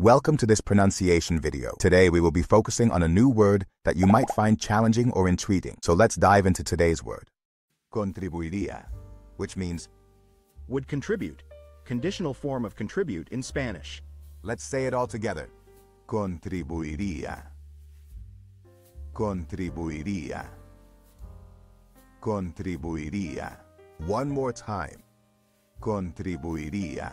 Welcome to this pronunciation video. Today we will be focusing on a new word that you might find challenging or intriguing. So let's dive into today's word. Contribuiría, which means would contribute. Conditional form of contribute in Spanish. Let's say it all together. Contribuiría. Contribuiría. Contribuiría. One more time. Contribuiría.